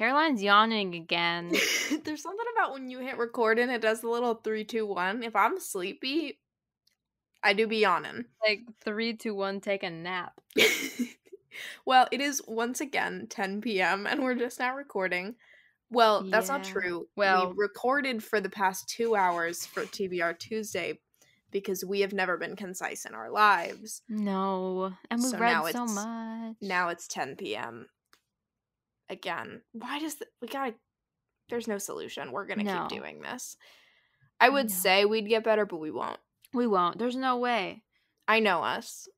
Caroline's yawning again. There's something about when you hit record and it does the little three, two, one. If I'm sleepy, I do be yawning. Like three, two, one, take a nap. well, it is once again 10 p.m. and we're just now recording. Well, that's not true. Well- we recorded for the past two hours for TBR Tuesday because we have never been concise in our lives. No, and we So read now so much. Now it's 10 p.m. Again, why does the, we gotta? There's no solution. We're gonna No. keep doing this. I would No. say we'd get better, but we won't. we won't. There's no way. I know us.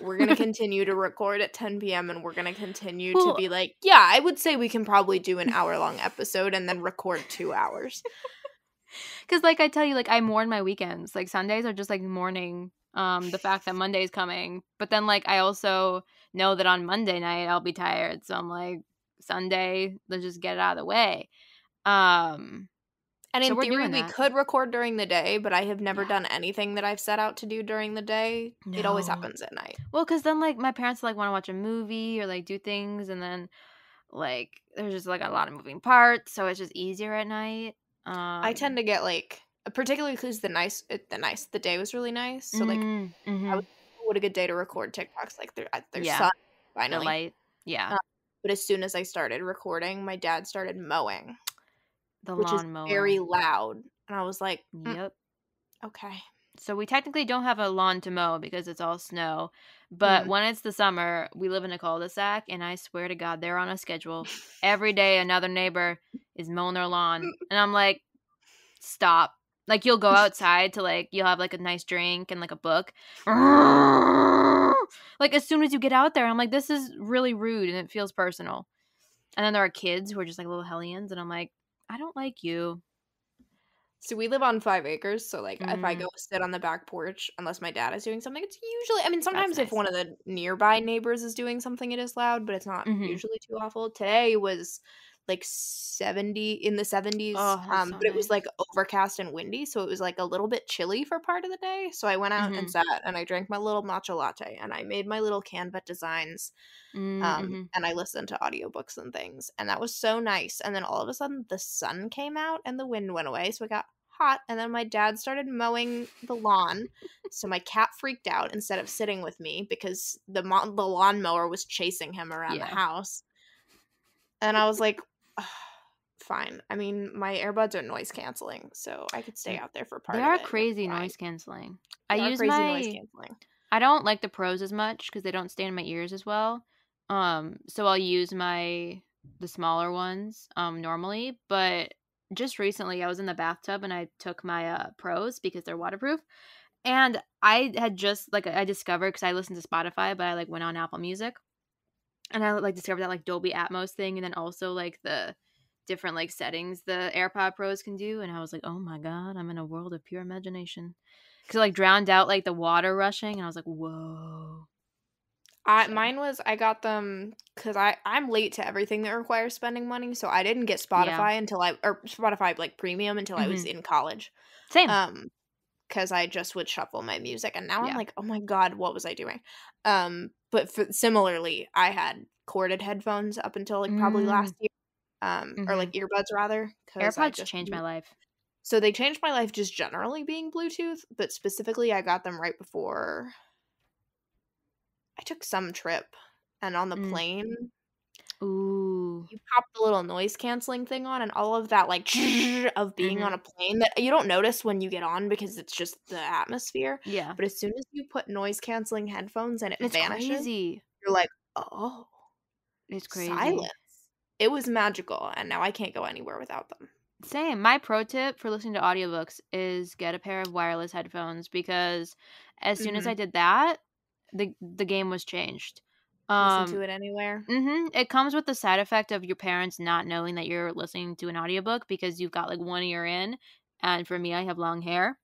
We're gonna continue to record at 10 p.m. and we're gonna continue Well- to be like, yeah, I would say we can probably do an hour long episode and then record two hours. Because, like I tell you, like I mourn my weekends. Like Sundays are just like mourning um the fact that Monday's coming. But then, like I also know that on Monday night I'll be tired, so I'm like Sunday, let's just get it out of the way. Um, And in we're theory, we could record during the day, but I have never Yeah. done anything that I've set out to do during the day. It always happens at night. well, because then like my parents like want to watch a movie or like do things, and then like there's just like a lot of moving parts, so it's just easier at night. Um, I tend to get like, particularly because the nice, the nice, the day was really nice. So like, mm, mhm, I was- what a good day to record TikToks. Like there, there's Yeah. sun the finally. light, yeah, Uh, But as soon as I started recording, my dad started mowing, the which is lawnmower. very loud, and I was like, "Mm, Yep. okay. So we technically don't have a lawn to mow because it's all snow. But Mm. when it's the summer, we live in a cul-de-sac, and I swear to God, they're on a schedule. Every day, another neighbor is mowing their lawn, and I'm like, stop. Like you'll go outside to like you'll have like a nice drink and like a book. Like as soon as you get out there, I'm like, this is really rude and it feels personal. And then there are kids who are just like little hellions, and I'm like, I don't like you. So we live on five acres, so like if I Mm. go sit on the back porch, unless my dad is doing something, it's usually I mean sometimes if one of the nearby neighbors is doing something, it is loud, but it's not Mhm. usually too awful. Today was like seventy in the seventies, Oh, um, so but it was like overcast and windy, so it was like a little bit chilly for part of the day. So I went out Mhm. and sat and I drank my little matcha latte and I made my little Canva designs um, mhm. and I listened to audiobooks and things, and that was so nice. And then all of a sudden, the sun came out and the wind went away, so it got hot. And then my dad started mowing the lawn, so my cat freaked out instead of sitting with me because the mo- the lawnmower was chasing him around the house. And I was like, "Ugh, "Fine. I mean, my earbuds are noise canceling, so I could stay out there for part They of are crazy noise canceling. They I use crazy my noise canceling. I don't like the pros as much because they don't stay in my ears as well. Um, so I'll use my the smaller ones um normally, but just recently I was in the bathtub and I took my uh pros because they're waterproof. And I had just like I discovered because I listened to Spotify, but I like went on Apple Music, and I like discovered that like Dolby Atmos thing, and then also like the different like settings the AirPod Pros can do, and I was like, oh my god, I'm in a world of pure imagination because it like drowned out like the water rushing, and I was like, whoa. I So- mine was I got them because I I'm late to everything that requires spending money, so I didn't get Spotify until I or Spotify like premium until I was in college. Same. Um, because I just would shuffle my music, and now Yeah. I'm like, oh my god, what was I doing? Um, but for, similarly, I had corded headphones up until like probably Mm. last year, um, or like earbuds rather. AirPods just changed my life. so they changed my life just generally being Bluetooth, but specifically I got them right before I took some trip and on the Mm. plane Ooh. you pop the little noise canceling thing on and all of that like of being Mhm. on a plane that you don't notice when you get on because it's just the atmosphere. Yeah. But as soon as you put noise canceling headphones and it It's vanishes, crazy. you're like, "Oh, It's crazy. silence." It was magical and now I can't go anywhere without them. Same. My pro tip for listening to audiobooks is get a pair of wireless headphones because as soon as Mhm. I did that, the the game was changed. Um Listen to it anywhere. Mm-hmm. It comes with the side effect of your parents not knowing that you're listening to an audiobook because you've got like one ear in. And for me, I have long hair.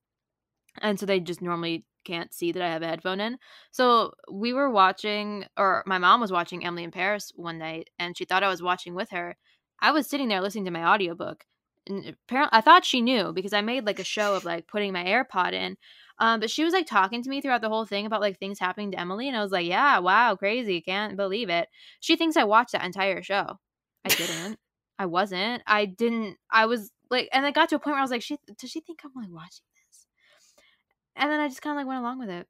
And so they just normally can't see that I have a headphone in. So we were watching, or my mom was watching Emily in Paris one night and she thought I was watching with her. I was sitting there listening to my audiobook. And apparently, I thought she knew because I made like a show of like putting my AirPod in. Um, but she was like talking to me throughout the whole thing about like things happening to Emily, and I was like, "Yeah, wow, crazy, can't believe it." She thinks I watched that entire show. I didn't. I wasn't. I didn't. I was like, and it got to a point where I was like, "She does she think I'm like watching this?" And then I just kind of like went along with it.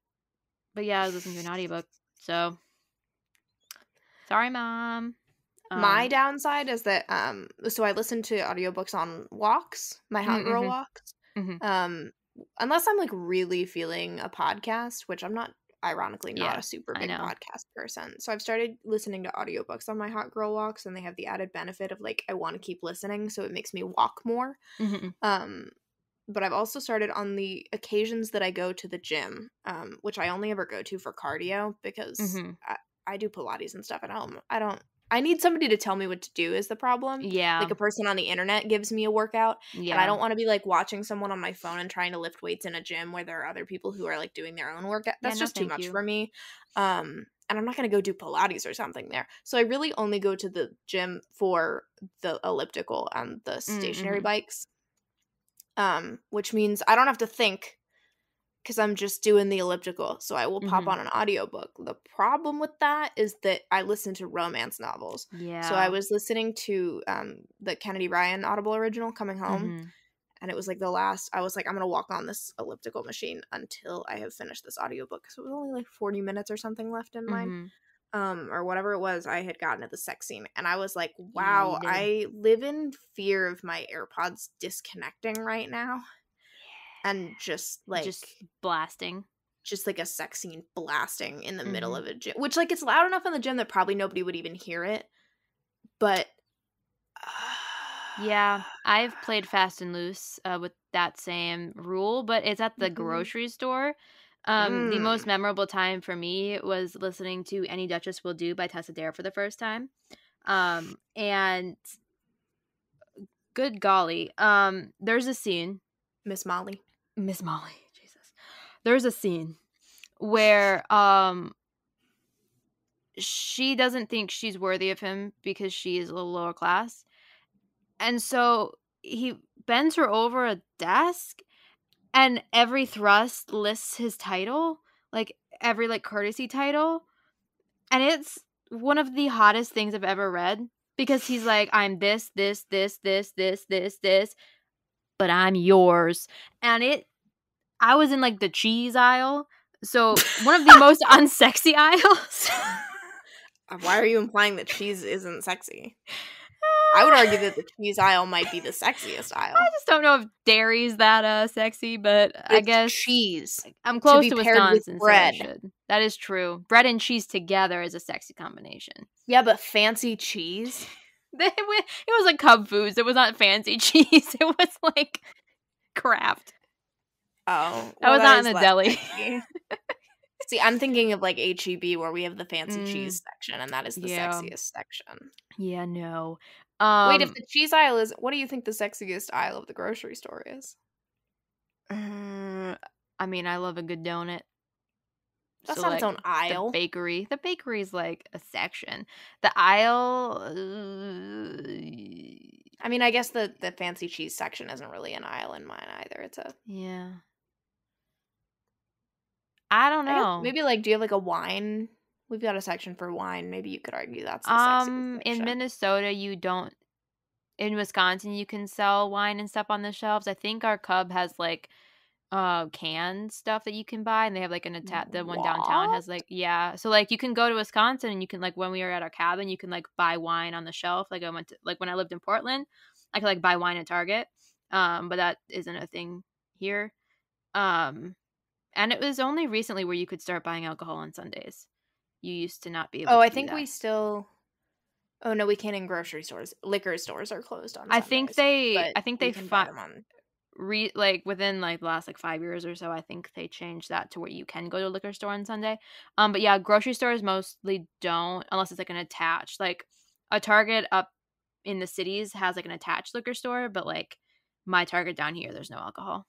But yeah, I was listening to an audiobook. So sorry, mom. my Um, downside is that um so I listen to audiobooks on walks, my hot Mm, girl walks. Mhm. Um unless I'm like really feeling a podcast, which I'm not ironically not Yeah, a super big podcast person. So I've started listening to audiobooks on my hot girl walks and they have the added benefit of like I want to keep listening so it makes me walk more. mhm. Um but I've also started on the occasions that I go to the gym, um, which I only ever go to for cardio because Mhm. I, I do Pilates and stuff at home. I don't. I need somebody to tell me what to do is the problem. Yeah. Like a person on the internet gives me a workout, yeah. and I don't want to be like watching someone on my phone and trying to lift weights in a gym where there are other people who are like doing their own workout. Yeah, That's no, just too much you. for me. Um, and I'm not gonna go do Pilates or something there. So I really only go to the gym for the elliptical and the stationary mhm. bikes. Um, which means I don't have to think because I'm just doing the elliptical. So I will pop Mhm. on an audiobook. The problem with that is that I listen to romance novels. Yeah. So I was listening to um the Kennedy Ryan Audible original Coming Home Mhm. and it was like the last I was like I'm going to walk on this elliptical machine until I have finished this audiobook. So it was only like 40 minutes or something left in mine. Mhm. Um or whatever it was I had gotten at the sex scene and I was like, "Wow, did. I live in fear of my AirPods disconnecting right now." And just like just blasting. just like a sex scene blasting in the middle Mhm. of a gym, which like it's loud enough in the gym that probably nobody would even hear it. But Yeah, I've played fast and loose uh, with that same rule, but it's at the Mhm. grocery store. Um, The Mm. most memorable time for me was listening to "Any Duchess Will Do" by Tessa Dare for the first time, um, and good golly, um, there's a scene Miss Molly. Miss Molly, Jesus. There's a scene where um she doesn't think she's worthy of him because she is a lower class. And so he bends her over a desk and every thrust lists his title, like every like courtesy title. And it's one of the hottest things I've ever read because he's like, I'm this, this, this, this, this, this, this, but I'm yours. And it, I was in like the cheese aisle. So one of the most unsexy aisles. Uh, Why are you implying that cheese isn't sexy? I would argue that the cheese aisle might be the sexiest aisle. I just don't know if dairy's that uh sexy, but I guess cheese. I'm close to, paired with Wisconsin, bread. so That is true. Bread and cheese together is a sexy combination. Yeah, but fancy cheese. It was like Cub Foods. It was not fancy cheese. It was like Kraft. Oh, I was not in the less deli. See, I'm thinking of like HEB where we have the fancy Mm. cheese section, and that is the Yeah. sexiest section. Yeah, no. Um, Wait, if the cheese aisle is, what do you think the sexiest aisle of the grocery store is? uh, I mean, I love a good donut. That's So, not its own aisle. The bakery. The bakery is like a section. The aisle. uh, I mean, I guess the the fancy cheese section isn't really an aisle in mine either. It's a yeah. I don't I know. maybe like, do you have like a wine? We've got a section for wine. Maybe you could argue that's the um in. Minnesota you don't in Wisconsin you can sell wine and stuff on the shelves. I think our Cub has like uh canned stuff that you can buy and they have like an attack the one downtown has like yeah. So like you can go to Wisconsin and you can like when we were at our cabin you can like buy wine on the shelf. Like I went to like when I lived in Portland, I could like buy wine at Target. Um but that isn't a thing here. Um and it was only recently where you could start buying alcohol on Sundays. You used to not be able Oh, I think that. we still. Oh no, we can't in grocery stores. Liquor stores are closed on. I think they I think they can buy fi- them on. Re like within like the last like five years or so i think they changed that to where you can go to a liquor store on sunday um but yeah grocery stores mostly don't unless it's like an attached like a target up in the cities has like an attached liquor store but like my target down here there's no alcohol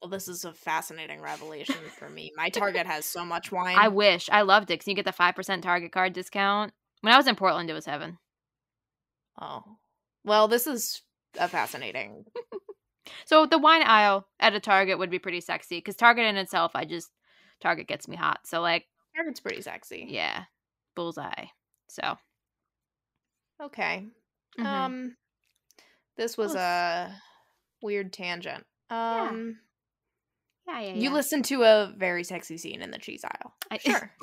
Well, this is a fascinating revelation for me. My Target has so much wine. i wish i loved it because you get the 5% target card discount when i was in portland it was heaven oh, well, this is a fascinating. So the wine aisle at a target would be pretty sexy because target in itself i just target gets me hot so like Target's pretty sexy. yeah bullseye so Okay. mhm. Um, This was a weird tangent. Um, yeah, yeah, you yeah. listened to a very sexy scene in the cheese aisle. I- Sure.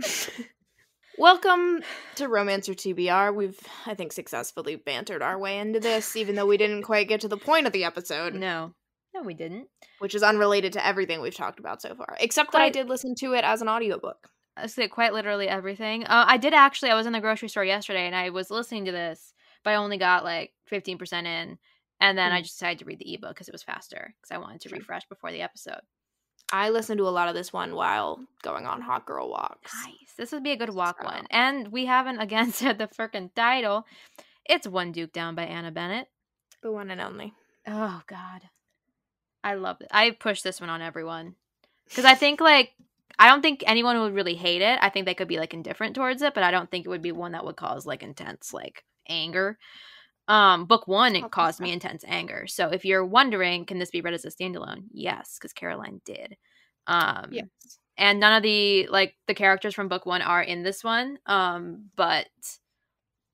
Welcome to Romance Your TBR. We've, I think, successfully bantered our way into this, even though we didn't quite get to the point of the episode, no, no, we didn't. which is unrelated to everything we've talked about so far, except that I did listen to it as an audiobook. I say quite literally everything. Uh, I did actually. I was in the grocery store yesterday, and I was listening to this, but I only got like fifteen percent in, and then I Mm. just decided to read the ebook because it was faster because I wanted to Sure. refresh before the episode. I listened to a lot of this one while going on hot girl walks. Nice. This would be a good walk So- one, and we haven't again said the freaking title. It's One Duke Down by Anna Bennett. The one and only. Oh God, I love it. I push this one on everyone because I think like I don't think anyone would really hate it. I think they could be like indifferent towards it, but I don't think it would be one that would cause like intense like anger. Um, book one it caused me intense anger. So if you're wondering, can this be read as a standalone? Yes, because Caroline did. Um, Yes. and none of the like the characters from book one are in this one. Um, but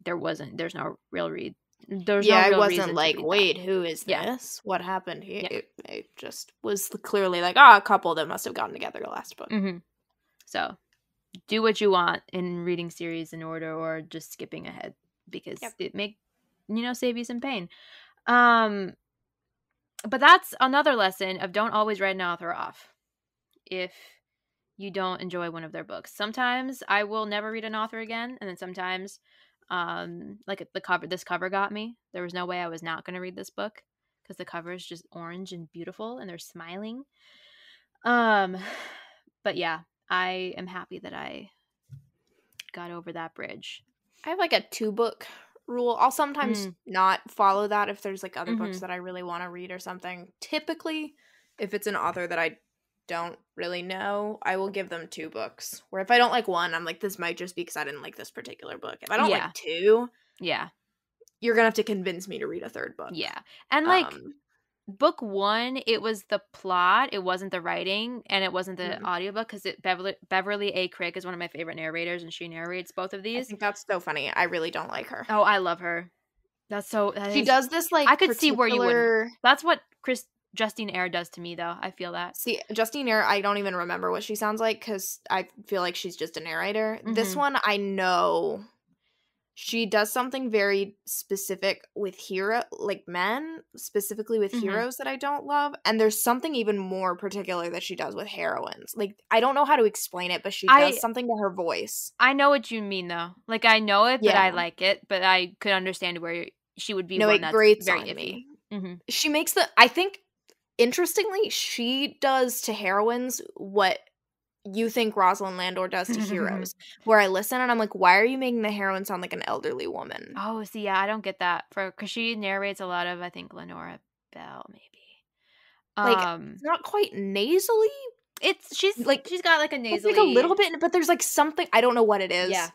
there wasn't. There's no real read. There's yeah, no I wasn't like, read that. wait, who is Yeah. this? What happened here? Yeah. It, it just was clearly like, ah, a couple that must have gotten together the last book. hmm So, do what you want in reading series in order, or just skipping ahead because Yep. it make you know save you some pain. Um, but that's another lesson of don't always write an author off if you don't enjoy one of their books. Sometimes I will never read an author again, and then sometimes, um, like the cover, this cover got me. There was no way I was not going to read this book because the cover is just orange and beautiful, and they're smiling. Um, but yeah, I am happy that I got over that bridge. I have like a two book rule. I'll sometimes Mm. not follow that if there's like other books Mhm. that I really want to read or something. Typically, if it's an author that I don't really know, I will give them two books. Where if I don't like one, I'm like, this might just be because I didn't like this particular book. If I don't Yeah. like two, Yeah, you're gonna have to convince me to read a third book. yeah, and like Um, book one, it was the plot, it wasn't the writing, and it wasn't the Mhm. audiobook because it Beverley Beverley A. Crick is one of my favorite narrators, and she narrates both of I these. think that's so funny. I really don't like her. Oh, I love her. That's so. that she is- does this like I could see where you wouldn't. That's what Chris Justine Eyre does to me, though. I feel that. See, Justine Eyre I don't even remember what she sounds like because I feel like she's just a narrator. This Mhm. one, I know she does something very specific with hero, like men, specifically with Mhm. heroes that I don't love. And there's something even more particular that she does with heroines. Like, I don't know how to explain it, but she I- does something to her voice. I know what you mean, though. Like I know it, but I like it. But I could understand where she would be no, one it that's grates very on iffy. me. hmm She makes the, I think, interestingly, she does to heroines what you think Rosalyn Landor does to heroes. Where I listen and I'm like, why are you making the heroine sound like an elderly woman? Oh, see, yeah, I don't get that for because she narrates a lot of, I think, Lenora Bell, maybe. Like, um, It's not quite nasally. it's she's like, she's got like a nasally, like a little bit, but there's like something I don't know what it is. Yeah.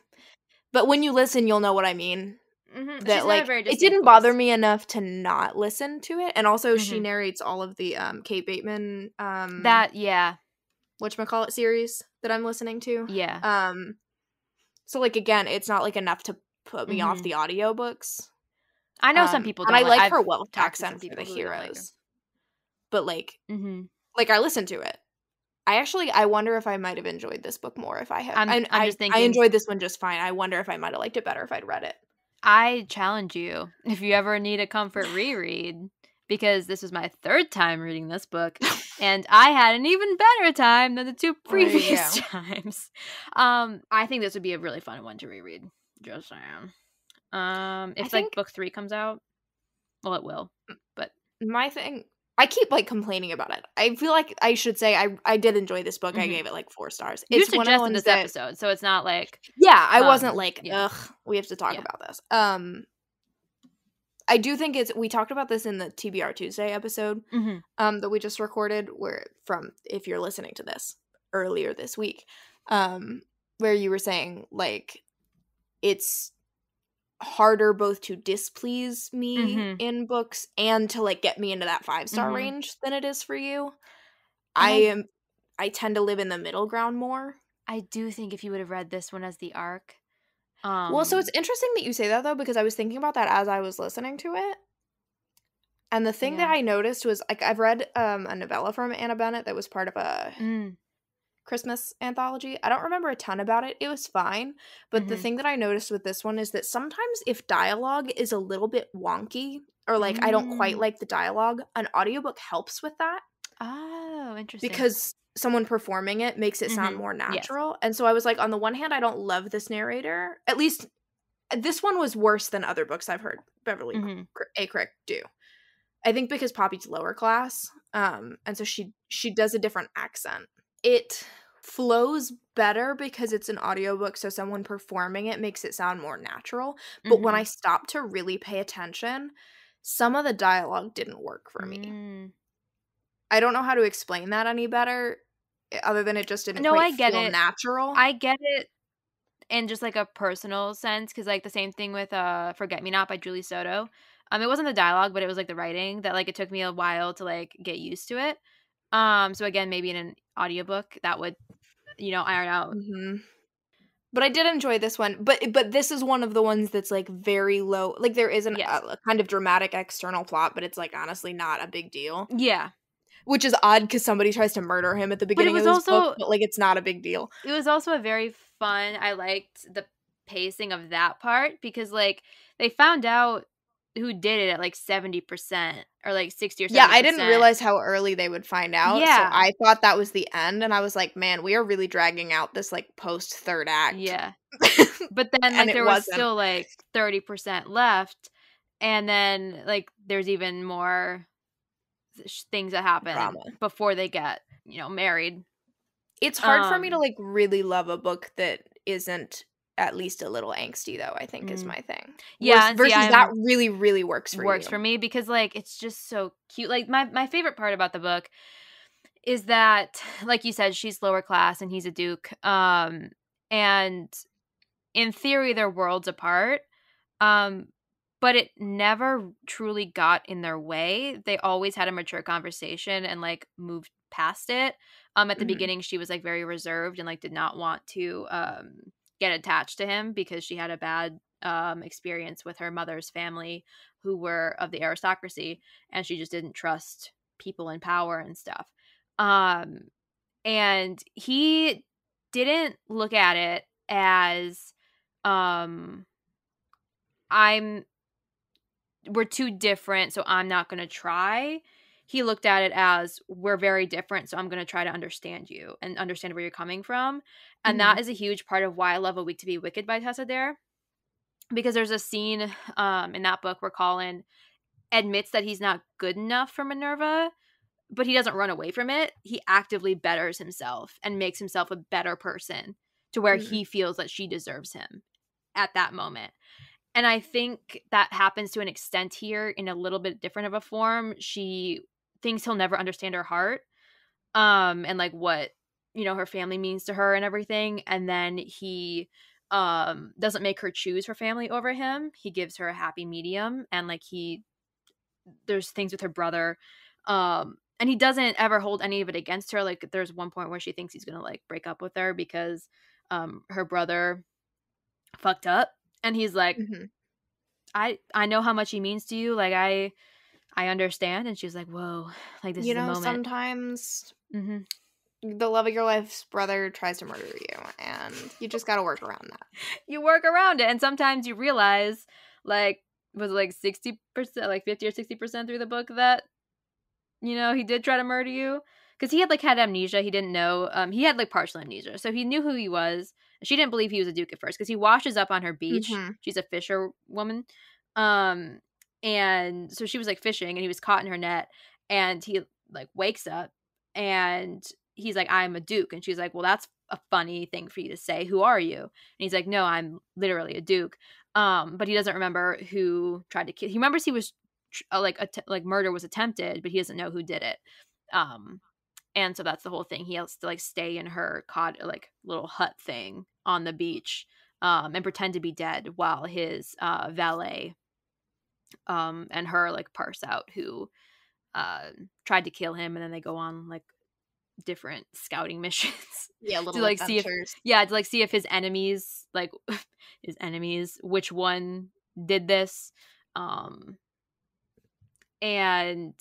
But when you listen, you'll know what I mean. Mhm, That like very it didn't bother voice. me enough to not listen to it. And also she Mhm. narrates all of the um Kate Bateman um That yeah, whatchamacallit series that I'm listening to. yeah, Um so like again, it's not like enough to put me off Mhm. the audiobooks. I know some Um, people. and don't I like I've her Welsh to accent for the people like heroes. But like Mhm. like I listened to it. I actually I wonder if I might have enjoyed this book more if I had. I'm- I, I'm I- just I enjoyed this one just fine. I wonder if I might have liked it better if I'd read it. I challenge you if you ever need a comfort reread because this was my third time reading this book and I had an even better time than the two you previous times. Um, I think this would be a really fun one to reread. Just saying. Um, if like think- book three comes out, well, it will. But my thing, I keep like complaining about it. I feel like I should say I I did enjoy this book. I Mhm. gave it like four stars. You It's one of the suggested this that- episode, so it's not like Yeah, I Um, wasn't like, yeah. ugh, we have to talk Yeah. about this. Um, I do think it's. We talked about this in the TBR Tuesday episode. mhm, um that we just recorded where from if you're listening to this earlier this week um where you were saying like it's harder both to displease me Mhm. in books and to like get me into that five star Mhm. range than it is for you i I- am i tend to live in the middle ground more I do think if you would have read this one as the arc, um, well so it's interesting that you say that though because i was thinking about that as i was listening to it And the thing that I noticed was like I've read um, a novella from Anna Bennett that was part of a Mm. Christmas anthology. I don't remember a ton about it. It was fine. But the Mhm. thing that I noticed with this one is that sometimes if dialogue is a little bit wonky or like I don't quite Mm. like the dialogue, an audiobook helps with that Oh, interesting. because someone performing it makes it sound Mhm. more Yes. natural. And so I was like, on the one hand, I don't love this narrator. At least this one was worse than other books I've heard Beverley Mhm. A. Crick do. I think because Poppy's lower class, um, and so she she does a different accent. It flows better because it's an audiobook, so someone performing it makes it sound more natural. But when Mhm. I stopped to really pay attention, some of the dialogue didn't work for me. Mm. I don't know how to explain that any better, eh, other than it just didn't No, I get feel it. natural. I get it in just like a personal sense because like the same thing with uh Forget Me Not by Julie Soto. Um, it wasn't the dialogue, but it was like the writing that like it took me a while to like get used to it. Um, so again, maybe in an audiobook that would, you know, iron out. hmm But I did enjoy this one. But but this is one of the ones that's like very low. Like there is an, Yes. a, a kind of dramatic external plot, but it's like honestly not a big deal. Yeah, Which is odd because somebody tries to murder him at the it beginning was of this also- book, but like it's not a big deal. it was also a very fun. I liked the pacing of that part because like they found out who did it at like seventy percent or like sixty or 70%. Yeah, I didn't realize how early they would find out. Yeah. So I thought that was the end, and I was like, man, we are really dragging out this like post third act. Yeah. But then like there was wasn't. still like 30% left and then like there's even more things that happen Drama. before they get, you know, married. It's hard for me to Um, like really love a book that isn't at least a little angsty though, I think is Mm. my thing. Yeah, Vers- and see, versus that really, really works for works you. for me because like it's just so cute. Like my my favorite part about the book is that like you said she's lower class and he's a duke. Um and in theory they're worlds apart. Um but it never truly got in their way. They always had a mature conversation and like moved past it. Um at the Mhm. beginning she was like very reserved and like did not want to um get attached to him because she had a bad um experience with her mother's family who were of the aristocracy and she just didn't trust people in power and stuff. Um and he didn't look at it as um I'm we're too different so I'm not going to try. He looked at it as we're very different so I'm going to try to understand you and understand where you're coming from. And that is a huge part of why I love A Week to Be Wicked by Tessa Dare because there's a scene um in that book where Colin admits that he's not good enough for Minerva, but he doesn't run away from it. He actively betters himself and makes himself a better person to where Mhm. he feels that she deserves him at that moment. And I think that happens to an extent here in a little bit different of a form. She thinks he'll never understand her heart um and like what you know her family means to her and everything and then he um doesn't make her choose her family over him. He gives her a happy medium and like he there's things with her brother um and he doesn't ever hold any of it against her. Like there's one point where she thinks he's gonna like break up with her because um her brother fucked up and he's like Mhm. i i know how much he means to you. Like i i understand. And she's like whoa like this you is know, the moment. sometimes hmm the love of your life's brother tries to murder you, and you just got to work around that. you work around it and sometimes you realize like was it like 60% like 50 or 60% through the book that you know he did try to murder you? Because he had like had amnesia he didn't know um he had like partial amnesia so he knew who he was she didn't believe he was a duke at first because he washes up on her beach. Mhm. she's a fisher woman um and so she was like fishing and he was caught in her net and he like wakes up and he's like i'm a duke. And she's like well that's a funny thing for you to say. Who are you? And he's like no i'm literally a duke. Um but he doesn't remember who tried to kill he remembers he was uh, like att- like murder was attempted but he doesn't know who did it. Um and so that's the whole thing. He has to like stay in her cot like little hut thing on the beach um and pretend to be dead while his uh valet um and her like parse out who uh tried to kill him and then they go on like different scouting missions Yeah, little like, see if- yeah to like see if his enemies like his enemies which one did this um and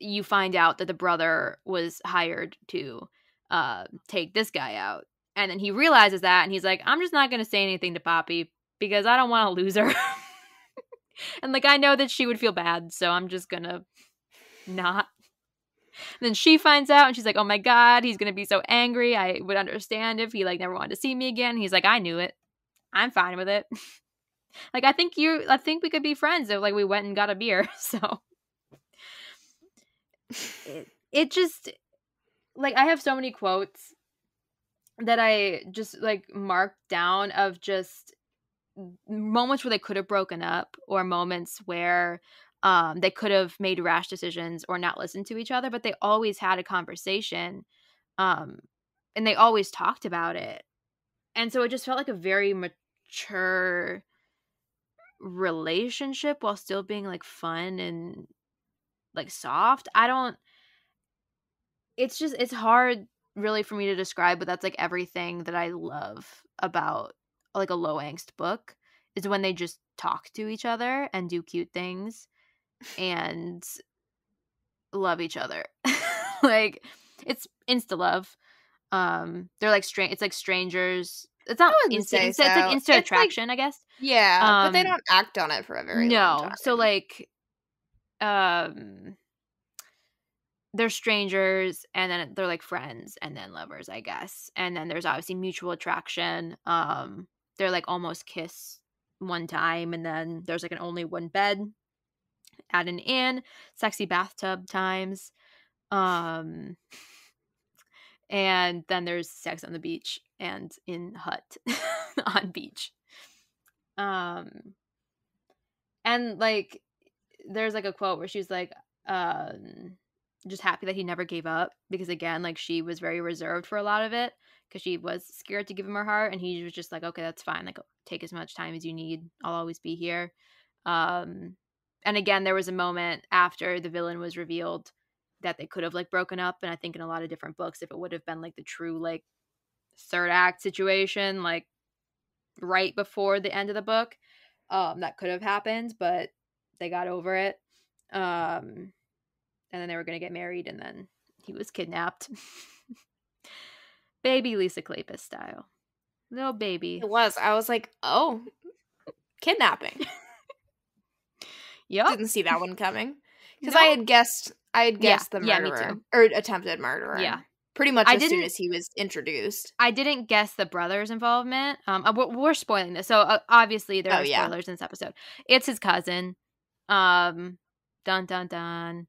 you find out that the brother was hired to uh, take this guy out. And then he realizes that and he's like, I'm just not going to say anything to Poppy because I don't want to lose her. and like, I know that she would feel bad. So I'm just going to not. And then she finds out and she's like, oh my God, he's going to be so angry. I would understand if he like never wanted to see me again. He's like, I knew it. I'm fine with it. like, I think you, I think we could be friends if like we went and got a beer. So it, it just like I have so many quotes that I just like marked down of just moments where they could have broken up or moments where um, they could have made rash decisions or not listened to each other, but they always had a conversation um, and they always talked about it. And so it just felt like a very mature relationship while still being like fun and like soft. I don't it's just it's hard really for me to describe, but that's like everything that I love about like a low angst book is when they just talk to each other and do cute things and love each other. like it's insta love. Um they're like strange it's like strangers. It's not instant, insta, so. it's like instant attraction, like, I guess. Yeah, um, but they um, don't act on it for a very no. So like um they're strangers and then they're like friends and then lovers i guess and then there's obviously mutual attraction um they're like almost kiss one time and then there's like an only one bed at an inn sexy bathtub times um and then there's sex on the beach and in hut on beach um and like there's like a quote where she's like um just happy that he never gave up because again like she was very reserved for a lot of it because she was scared to give him her heart and he was just like okay that's fine like take as much time as you need. I'll always be here. Um and again there was a moment after the villain was revealed that they could have like broken up and i think in a lot of different books if it would have been like the true like third act situation like right before the end of the book um that could have happened but they got over it. Um and then they were going to get married and then he was kidnapped baby lisa kleypas style little baby it was i was like oh kidnapping yep didn't see that one coming because no. i had guessed i had guessed yeah, the murderer yeah, or attempted murderer yeah pretty much I as soon as he was introduced. I didn't guess the brother's involvement. Um, uh, we're spoiling this, so uh, obviously there oh, are spoilers yeah. in this episode. It's his cousin. Um, dun dun dun.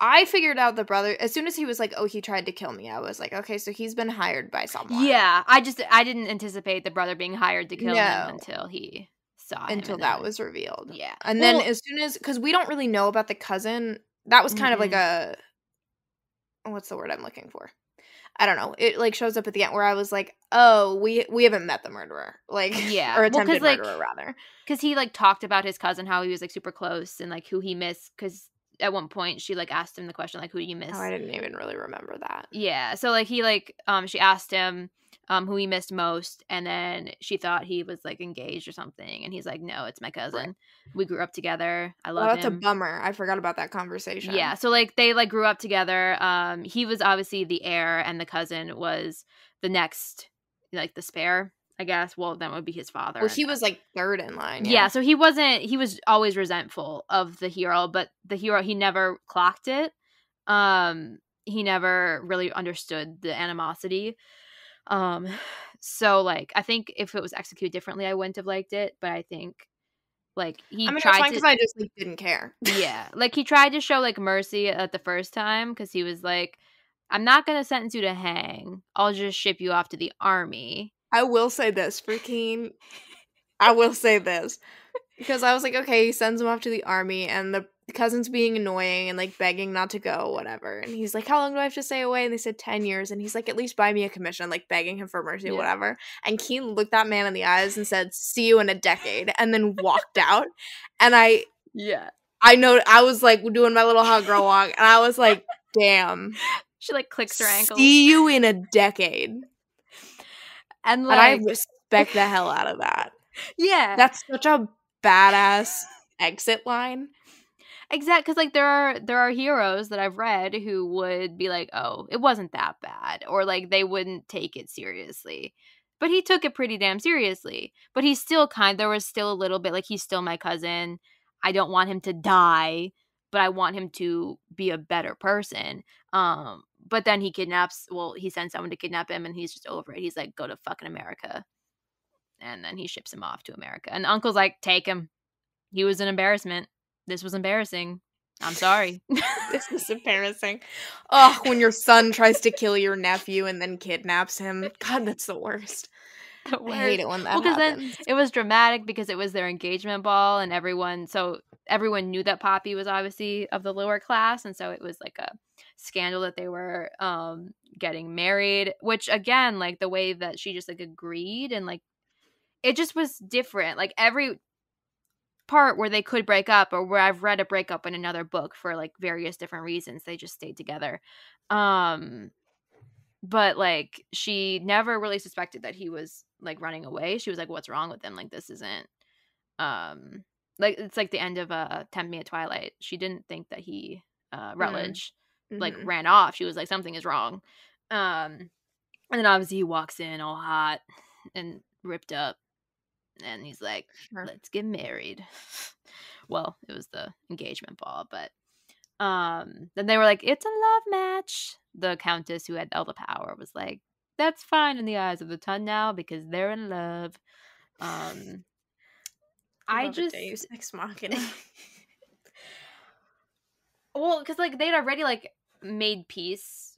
I figured out the brother as soon as he was like, "Oh, he tried to kill me." I was like, "Okay, so he's been hired by someone." Yeah, I just I didn't anticipate the brother being hired to kill no. him until he saw until that was revealed. Yeah, and well, then as soon as because we don't really know about the cousin, that was kind mm-hmm. of like a what's the word I'm looking for? I don't know. It like shows up at the end where I was like, "Oh, we we haven't met the murderer." Like, yeah, or attempted well, murderer like, rather. Because he like talked about his cousin, how he was like super close, and like who he missed because at one point she like asked him the question like who do you miss? Oh, I didn't even really remember that. Yeah. So like he like um she asked him um who he missed most and then she thought he was like engaged or something and he's like no it's my cousin right. we grew up together i love well, that's him. a bummer i forgot about that conversation yeah so like they like grew up together um he was obviously the heir and the cousin was the next like the spare I guess. Well, that would be his father. Well, he was like third in line. Yeah. yeah. so he wasn't. He was always resentful of the hero, but the hero he never clocked it. Um, he never really understood the animosity. Um, so like I think if it was executed differently, I wouldn't have liked it. But I think like he I mean, tried because I just like didn't care. yeah, like he tried to show like mercy at the first time because he was like, "I'm not gonna sentence you to hang. I'll just ship you off to the army." I will say this for Keen. I will say this because I was like, okay, he sends him off to the army, and the cousin's being annoying and like begging not to go, whatever. And he's like, how long do I have to stay away? And they said ten years, and he's like, at least buy me a commission, like begging him for mercy, yeah. whatever. And Keen looked that man in the eyes and said, "See you in a decade," and then walked out. And I, yeah, I know I was like doing my little hot girl walk, and I was like, damn. She like clicks her ankle. See you in a decade. And like and I respect the hell out of that. Yeah. That's such a badass exit line. Exactly, because like there are there are heroes that I've read who would be like, "Oh, it wasn't that bad," or like they wouldn't take it seriously. But he took it pretty damn seriously. But he's still kind. There was still a little bit like he's still my cousin. I don't want him to die, but I want him to be a better person. Um, but then he kidnaps. Well, he sends someone to kidnap him, and he's just over it. He's like, "Go to fucking America," and then he ships him off to America. And Uncle's like, "Take him. He was an embarrassment." this was embarrassing. I'm sorry. this is embarrassing. Oh, when your son tries to kill your nephew and then kidnaps him. God, that's the worst. The worst. I hate it when that well, happens. Then it was dramatic because it was their engagement ball and everyone so everyone knew that Poppy was obviously of the lower class and so it was like a scandal that they were um getting married, which again, like the way that she just like agreed and like it just was different. Like every part where they could break up or where I've read a breakup in another book for like various different reasons. They just stayed together. Um but like she never really suspected that he was like running away. She was like, What's wrong with him? Like this isn't um like it's like the end of uh Tempt Me at Twilight. She didn't think that he uh mm-hmm. Rutledge mm-hmm. like ran off. She was like, Something is wrong. Um and then obviously he walks in all hot and ripped up and he's like, sure. "Let's get married." well, it was the engagement ball, but um, then they were like, "It's a love match." The countess who had all the power was like, "That's fine in the eyes of the ton now because they're in love." Um, I, I just Deus Ex Machina. well, because like they'd already like made peace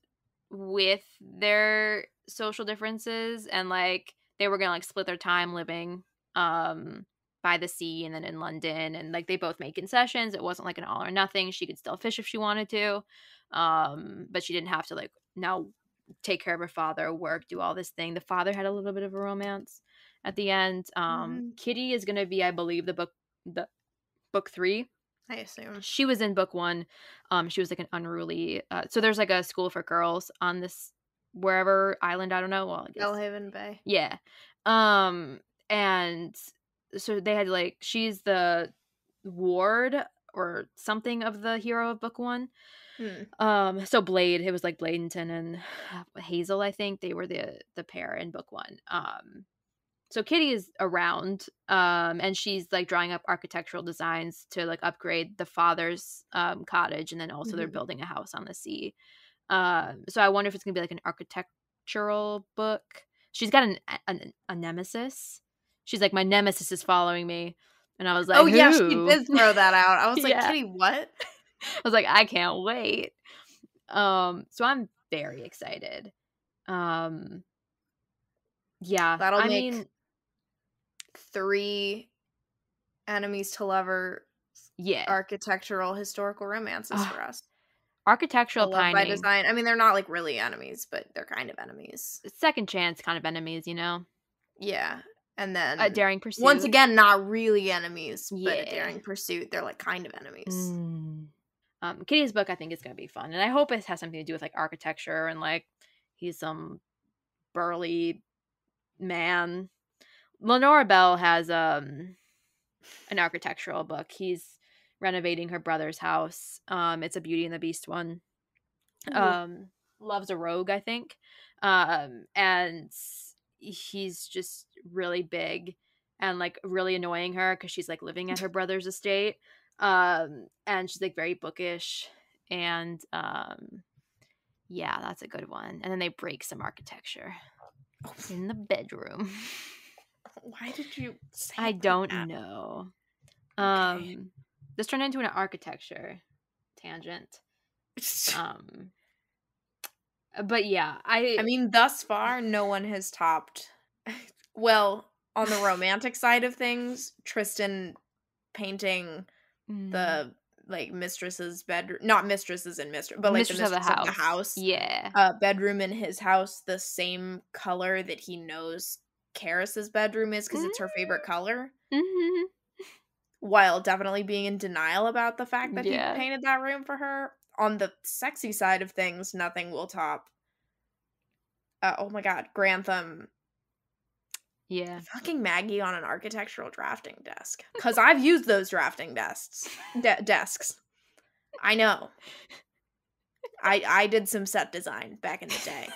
with their social differences and like they were gonna like split their time living um by the sea and then in London and like they both made concessions. It wasn't like an all or nothing. She could still fish if she wanted to. Um but she didn't have to like now take care of her father, work, do all this thing. The father had a little bit of a romance at the end. Um mm-hmm. Kitty is going to be I believe the book the book 3. I assume. She was in book 1. Um she was like an unruly uh, so there's like a school for girls on this wherever island, I don't know. Well, I guess. Belhaven Bay. Yeah. Um and so they had like she's the ward or something of the hero of book one. Hmm. Um, so Blade, it was like Bladenton and Hazel, I think they were the the pair in book one. Um, so Kitty is around, um, and she's like drawing up architectural designs to like upgrade the father's um cottage, and then also mm-hmm. they're building a house on the sea. Um, so I wonder if it's gonna be like an architectural book. She's got an, an a nemesis she's like, my nemesis is following me. And I was like, oh, Who? yeah, she did throw that out. I was like, yeah. Kitty, what? I was like, I can't wait. Um, so I'm very excited. Um, yeah, that'll I make mean, three enemies to lover, yeah, architectural historical romances for us. Architectural by design. I mean, they're not like really enemies, but they're kind of enemies. Second chance kind of enemies, you know. Yeah, and then a daring pursuit. Once again, not really enemies, yeah. but a daring pursuit. They're like kind of enemies. Mm. Um, Kitty's book, I think, is gonna be fun, and I hope it has something to do with like architecture and like he's some burly man. Lenora Bell has um an architectural book. He's renovating her brother's house. Um, it's a Beauty and the Beast one. Mm-hmm. Um, loves a rogue, I think. Um, and he's just really big and like really annoying her because she's like living at her brother's estate um and she's like very bookish and um yeah that's a good one and then they break some architecture in the bedroom why did you say i don't that? know okay. um this turned into an architecture tangent um but yeah, I I mean thus far no one has topped well, on the romantic side of things, Tristan painting mm. the like mistress's bedroom not mistresses and mistress but like mistress the mistress of the house, of the house yeah uh bedroom in his house the same color that he knows Karis's bedroom is because mm. it's her favorite color mm-hmm. while definitely being in denial about the fact that yeah. he painted that room for her on the sexy side of things, nothing will top. Uh, oh my god, Grantham Yeah. Fucking Maggie on an architectural drafting desk. Because I've used those drafting desks. De- desks. I know. I I did some set design back in the day.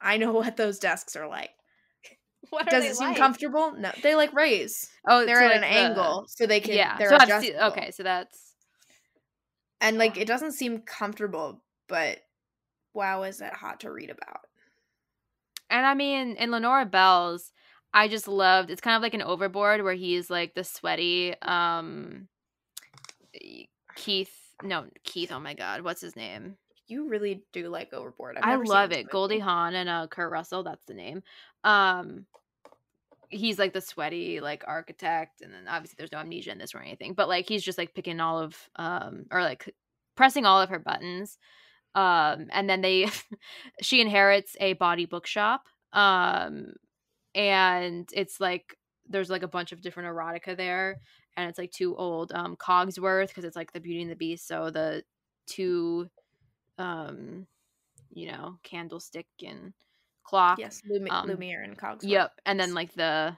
I know what those desks are like. What Does it seem comfortable? No, they like raise. Oh, They're so, at like, an the- angle, so they can. Yeah. they're So seen, okay, so that's and like it doesn't seem comfortable, but wow, is that hot to read about? And I mean, in Lenora Bell's, I just loved. It's kind of like an overboard where he's like the sweaty um Keith. No, Keith. Oh my God, what's his name? You really do like Overboard. I love it. Goldie Hawn and uh, Kurt Russell. That's the name. Um, he's like the sweaty like architect, and then obviously there's no amnesia in this or anything. But like he's just like picking all of um or like pressing all of her buttons. Um, and then they she inherits a body bookshop. Um, and it's like there's like a bunch of different erotica there and it's like two old um cogsworth because it's like the beauty and the beast so the two um you know candlestick and clock Yes, Lumi- um, Lumiere and Cogsworth. yep and then like the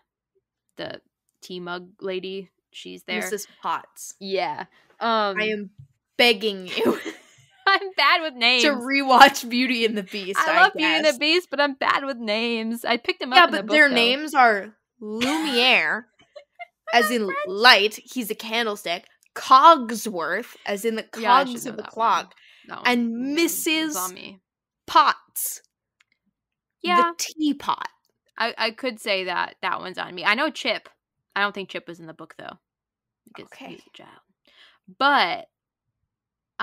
the tea mug lady she's there Mrs. Potts. yeah um I am begging you i'm bad with names to rewatch Beauty and the Beast. i love Beauty and the. Beast, but I'm bad with names. I picked them Yeah, up. in the but book, their though. names are Lumiere, as in light. He's a candlestick. Cogsworth, as in the Yeah, I cogs know of the clock. And Mrs. Potts, Yeah, the teapot. I, I could say that that one's on me. I know Chip. I don't think Chip was in the book though, because Okay. he's a child. But,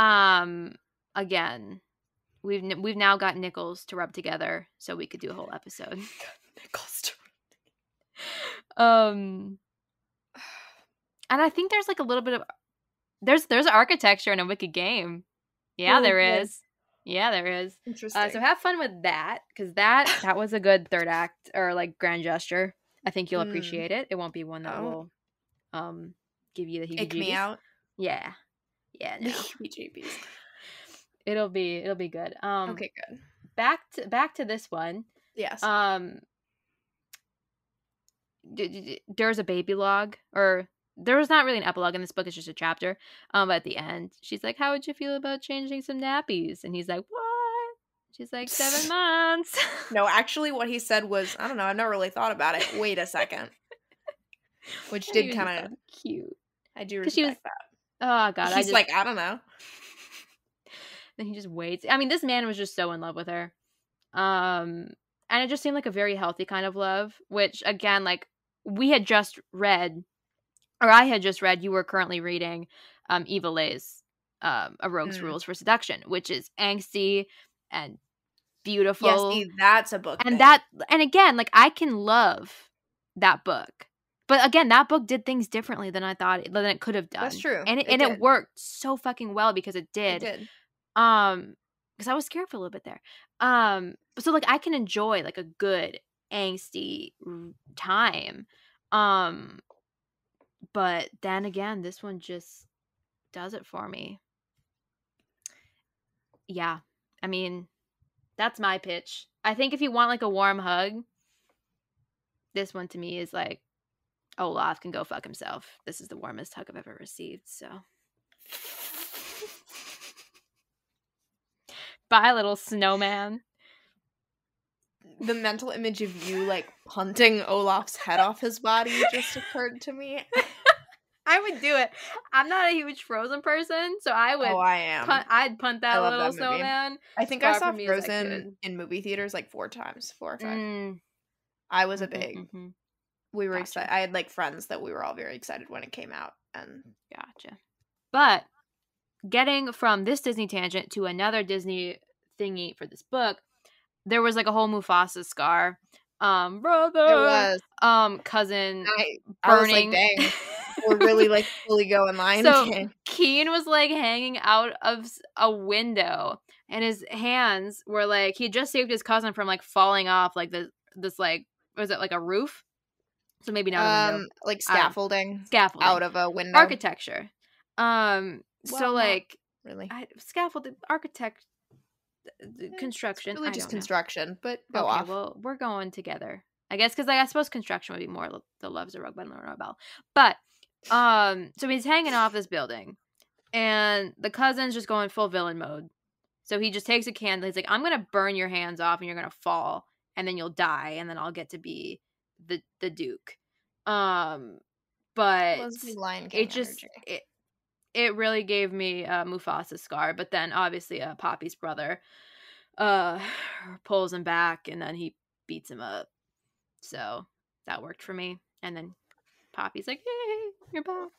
um, again, we've we've now got nickels to rub together, so we could do a whole episode. um, and I think there's like a little bit of there's there's architecture in a wicked game. Yeah, there is. Yeah, there is. Interesting. Uh, so have fun with that because that that was a good third act or like grand gesture. I think you'll Mm. appreciate it. It won't be one that Oh. will um give you the Ick me heebie-jeebies. out. Yeah, yeah, no, BJBs. it'll be it'll be good. Um, Okay, good. back to back to this one. Yes. Um, d- d- d- there's a baby log, or there was not really an epilogue in this book. It's just a chapter. Um, but at the end, she's like, "How would you feel about changing some nappies?" And he's like, "What?" She's like, seven months." no, actually, what he said was, I don't know. I've never really thought about it. Wait a second. Which did kind of. so cute. I do 'Cause she was- respect that. Oh god, I He's just like, I don't know. then he just waits. I mean, this man was just so in love with her. Um and it just seemed like a very healthy kind of love, which again, like we had just read or I had just read you were currently reading um Eva Leigh's um A Rogue's Mm. Rules for Seduction, which is angsty and beautiful. Yeah, see, that's a book. and thing. that and again, like I can love that book. But again, that book did things differently than I thought than it could have done. That's true. And it, It and it worked so fucking well because it It did did. um because i was scared for a little bit there um so like i can enjoy like a good angsty time um but then again this one just does it for me. Yeah i mean that's my pitch. I think if you want like a warm hug this one to me is like olaf can go fuck himself. This is the warmest hug i've ever received so. Bye little snowman. The mental image of you like punting Olaf's head off his body just occurred to me. I would do it. I'm not a huge Frozen person, so I would oh, I am. punt. I'd punt that little that snowman. I think I saw I Frozen in movie theaters like four times, four or five. Mm, I was a mhm, big. mhm. We were Gotcha. excited. I had like friends that we were all very excited when it came out, and Gotcha. But getting from this Disney tangent to another Disney thingy for this book, there was like a whole Mufasa scar. Um, brother, um, cousin, I, I was like, burning. we're really like fully going Lion So- King. Keene was like hanging out of a window, and his hands were like he just saved his cousin from like falling off like this this like was it like a roof? So maybe not a window. Um, like scaffolding Scaffolding, out of a window. architecture. Um, Well, so like really. I, scaffolding, architect, uh, construction, Really just don't know. construction, but go okay, off. well, we're going together I guess because like, I suppose construction would be more the loves of Rogue by Laura Bell. But um, so he's hanging off this building, and the cousin's just going full villain mode. So he just takes a candle. He's like, "I'm gonna burn your hands off, and you're gonna fall, and then you'll die, and then I'll get to be the the Duke." Um, but it just energy. it it really gave me uh, Mufasa's scar. But then obviously uh, Poppy's brother uh pulls him back, and then he beats him up. So that worked for me. And then Poppy's like, "Hey, you're back."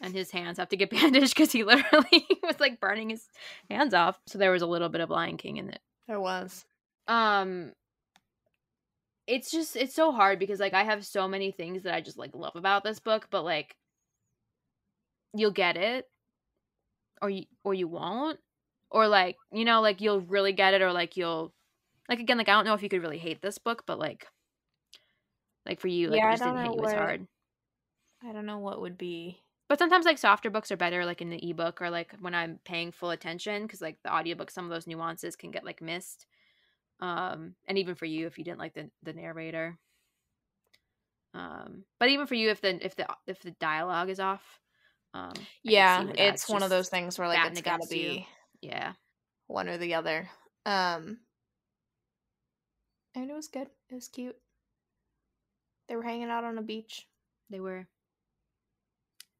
And his hands have to get bandaged because he literally was like burning his hands off. So there was a little bit of Lion King in it. There was. Um, it's just it's so hard because like I have so many things that I just like love about this book, but like you'll get it, or you or you won't, or like you know like you'll really get it, or like you'll like again like I don't know if you could really hate this book, but like like for you like Yeah, it I just don't didn't hit know you as hard. I don't know what would be. But sometimes like softer books are better like in the ebook or like when I'm paying full attention because like the audiobook some of those nuances can get like missed. Um and even for you if you didn't like the the narrator. Um but even for you if the if the if the dialogue is off. Um Yeah, that's it's one of those things where like it's got to against you. be Yeah. one or the other. Um, and it was good. It was cute. They were hanging out on a beach. They were.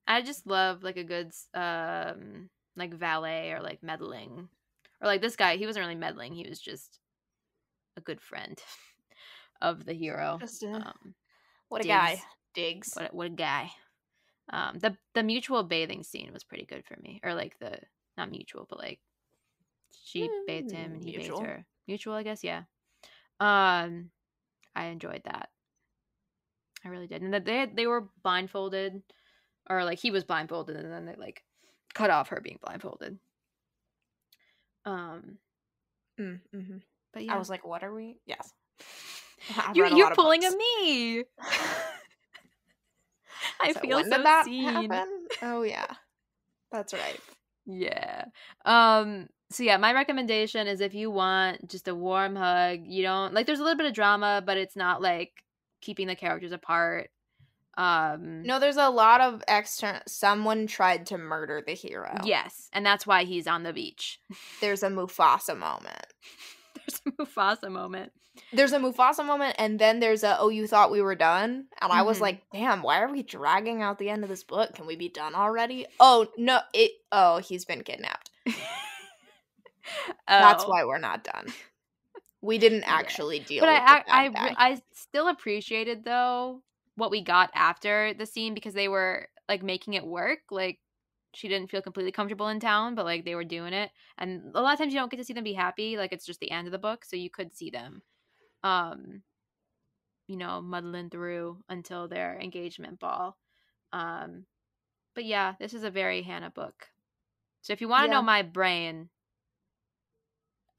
I just love like a good um like valet or like meddling. Or like this guy, he wasn't really meddling, he was just a good friend of the hero. Just a, Um what a guy, Diggs. What a, what a guy. Um the the mutual bathing scene was pretty good for me. Or like the not mutual, but like she bathed him and he Mutual. bathed her. Mutual, I guess, yeah. Um I enjoyed that. I really did. And that they they were blindfolded or like he was blindfolded and then they like cut off her being blindfolded. Um Mm, mhm. but yeah. I was like, what are we? Yes. I've you read a you're pulling books. a me. I So feel so that seen. happen? Oh yeah, that's right. Yeah. Um so yeah, my recommendation is if you want just a warm hug, you don't like there's a little bit of drama, but it's not like keeping the characters apart. Um No, there's a lot of extra. Someone tried to murder the hero. Yes, and that's why he's on the beach. There's a Mufasa moment. There's a Mufasa moment. There's a Mufasa moment, and then there's a oh, you thought we were done, and I was Mhm. like, damn, why are we dragging out the end of this book? Can we be done already? Oh no, it. Oh, he's been kidnapped. That's Oh. why we're not done. We didn't Yeah. actually deal. But with I I I, I still appreciated though what we got after the scene because they were like making it work. Like she didn't feel completely comfortable in town, but like they were doing it. And a lot of times you don't get to see them be happy. Like it's just the end of the book, so you could see them, um, you know, muddling through until their engagement ball. Um, but yeah, this is a very Hannah book. So if you want to Yeah. know my brain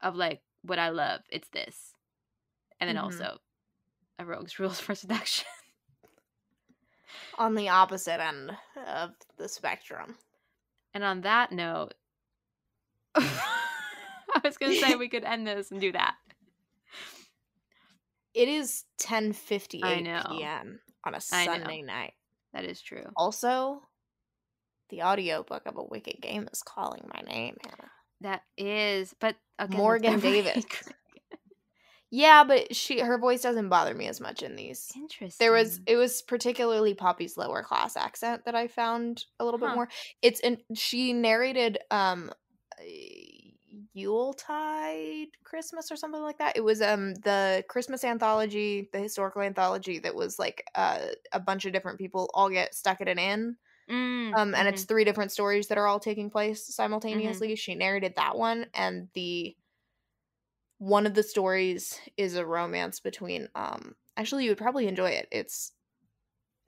of like what I love, it's this, and then Mhm. also a Rogue's Rules for Seduction. On the opposite end of the spectrum. And on that note, I was gonna say we could end this and do that. It is 10:58 I p.m. on a. Sunday night. That is true. Also, the audiobook of A Wicked Game is calling my name, Hannah. That is, but again, Morgan Davis. Yeah, but she her voice doesn't bother me as much in these. Interesting. There was it was particularly Poppy's lower class accent that I found a little Huh. bit more. It's in she narrated um Yuletide Christmas or something like that. It was um the Christmas anthology, the historical anthology that was like uh, a bunch of different people all get stuck at an inn. Mm, Um and it's mhm. three different stories that are all taking place Mm-hmm. simultaneously. She narrated that one and the one of the stories is a romance between um actually you would probably enjoy it. It's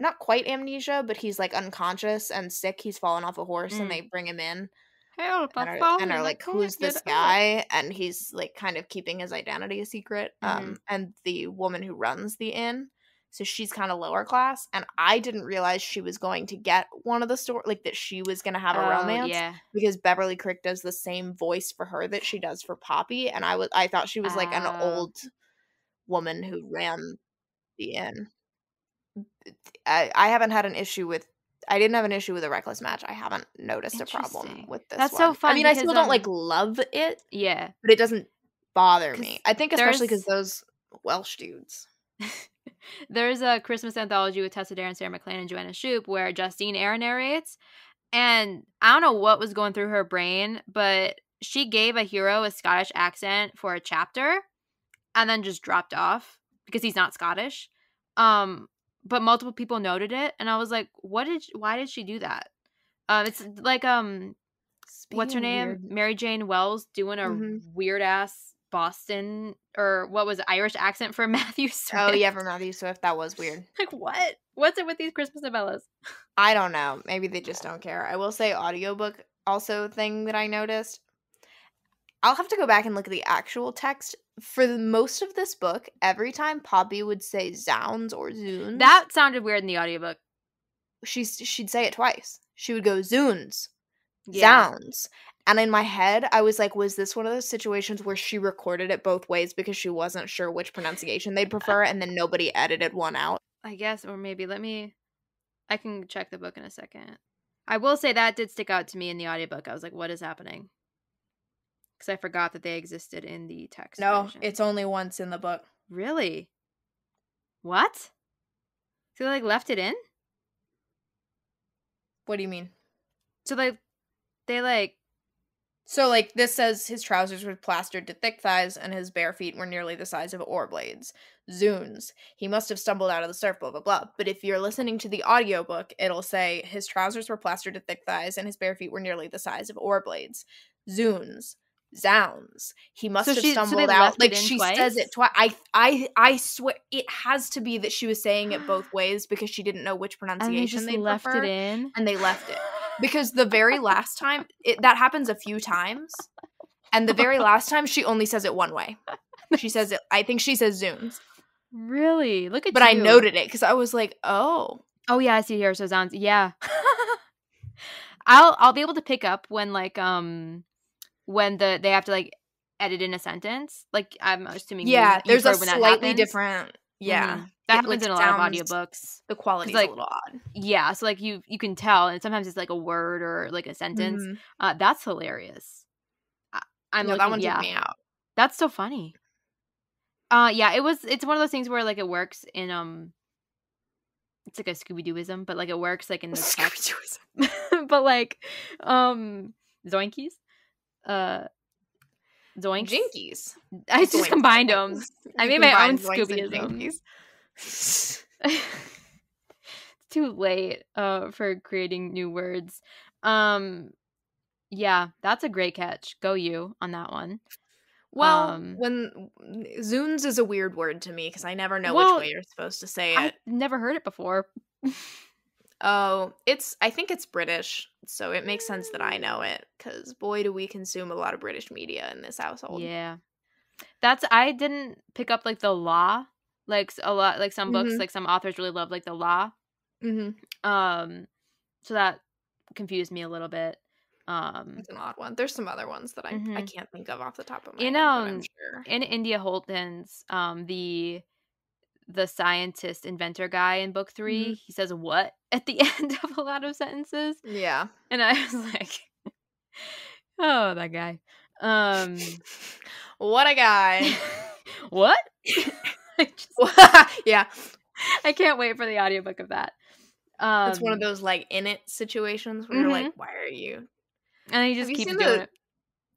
not quite amnesia, but he's like unconscious and sick. He's fallen off a horse and Mm. they bring him in help. and are, and are like, who's this guy? And he's like kind of keeping his identity a secret. Mhm. Um, and the woman who runs the inn, so she's kind of lower class. And I didn't realize she was going to get one of the store like that she was going to have a Oh, romance Yeah. because Beverley Crick does the same voice for her that she does for Poppy. And I was, I thought she was like an Oh. old woman who ran the inn I, I haven't had an issue with I didn't have an issue with a reckless match. I haven't noticed a problem with this. That's so one. fun I mean, I still don't like um, love it, Yeah. but it doesn't bother me. I think especially because those Welsh dudes. There's a Christmas anthology with Tessa Dare, and Sarah MacLean, and Joanna Shupe where Justine Eyre narrates. And I don't know what was going through her brain, but she gave a hero a Scottish accent for a chapter and then just dropped off because he's not Scottish. Um, but multiple people noted it, and I was like, "What did? Why did she do that?" Um, it's like um, what's her name? weird- Mary Jane Wells doing a Mhm. weird ass Boston or what was it, Irish accent for Matthew Swift. Oh yeah, for Matthew Swift, that was weird. Like what? What's it with these Christmas novellas? I don't know. Maybe they just don't care. I will say audiobook also thing that I noticed. I'll have to go back and look at the actual text. For the most of this book, every time Poppy would say zounds or zoons, That sounded weird in the audiobook. she's she'd say it twice. She would go zoons, Yeah. zounds. And in my head, I was like, was this one of those situations where she recorded it both ways because she wasn't sure which pronunciation they'd prefer and then nobody edited one out? I guess, or maybe let me. I can check the book in a second. I will say that did stick out to me in the audiobook. I was like, what is happening? Because I forgot that they existed in the text. No, version. It's only once in the book. Really? What? So they like left it in? What do you mean? So they they like So, like, this says his trousers were plastered to thick thighs and his bare feet were nearly the size of oar blades. Zoons. He must have stumbled out of the surf, blah, blah, blah. But if you're listening to the audiobook, it'll say his trousers were plastered to thick thighs and his bare feet were nearly the size of oar blades. Zoons. Zounds. He must So have she- so stumbled out. Like she twice? says it twice. I, I, I swear it has to be that she was saying it both ways because she didn't know which and they pronunciation they left prefer, it in. and they left it because the very last time it, that happens a few times and the very last time she only says it one way she says it i think she says zoons Really? Look at but you. i noted it because i was like oh Oh yeah, I see here. So sounds yeah. I'll I'll be able to pick up when like um when the they have to like edit in a sentence. Like I'm assuming yeah there's a heard when that slightly different yeah Mhm. That It, happens like, in a lot of audiobooks. the quality's like, a little odd Yeah, so like you you can tell, and sometimes it's like a word or like a sentence. Mhm. Uh, that's hilarious. I, I'm no, looking, that one yeah, took me out that's so funny. Uh, yeah, it was. It's one of those things where like it works in um. It's like a Scooby Dooism, but like it works like in the text. but like, um, Zoinkies, uh, Zoinks. jinkies I just combined them. I made my own combined zoinks Scoobyism. jinkies. it's too late uh for creating new words um yeah that's a great catch go you on that one well Um, when zoons is a weird word to me because i never know Well, which way you're supposed to say it i've never heard it before Oh, it's I think it's British, so it makes sense that I know it cuz boy do we consume a lot of British media in this household. yeah that's i didn't pick up like the law like a lot like some books Mhm. like some authors really love like the law Mhm. um so that confused me a little bit um It's an odd one. There's some other ones that I I Mhm. can't think of off the top of my You head, I'm know, sure. in India Holton's um the the scientist inventor guy in book 3 Mhm. he says what at the end of a lot of sentences Yeah. and I was like oh that guy um what a guy. what I, just, yeah. I can't wait for the audiobook of that um It's one of those like in it situations where you're like, why are you? and he just Have you doing the- it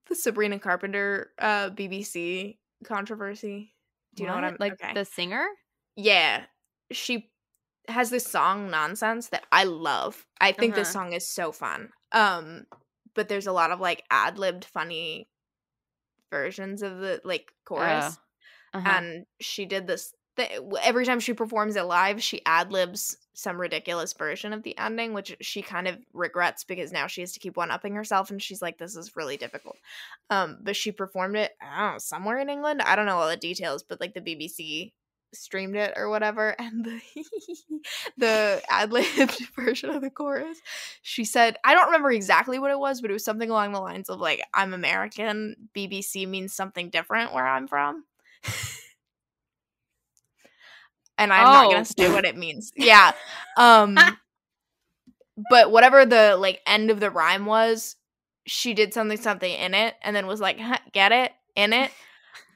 The Sabrina Carpenter uh BBC controversy. Do you know what I'm like okay. the singer Yeah. She has this song nonsense that I love. I think this Uh-huh. song is so fun. Um but there's a lot of like ad-libbed funny versions of the like chorus Oh, uh-huh. and she did this th- every time she performs it live she ad-libs some ridiculous version of the ending which she kind of regrets because now she has to keep one-upping herself and she's like this is really difficult um but she performed it i don't know somewhere in england i don't know all the details but like the bbc streamed it or whatever and the the ad-libbed version of the chorus she said i don't remember exactly what it was but it was something along the lines of like i'm american bbc means something different where i'm from and I'm not Oh. gonna say what it means. Yeah. Um but whatever the like end of the rhyme was, she did something something in it and then was like, "Huh, get it? In it?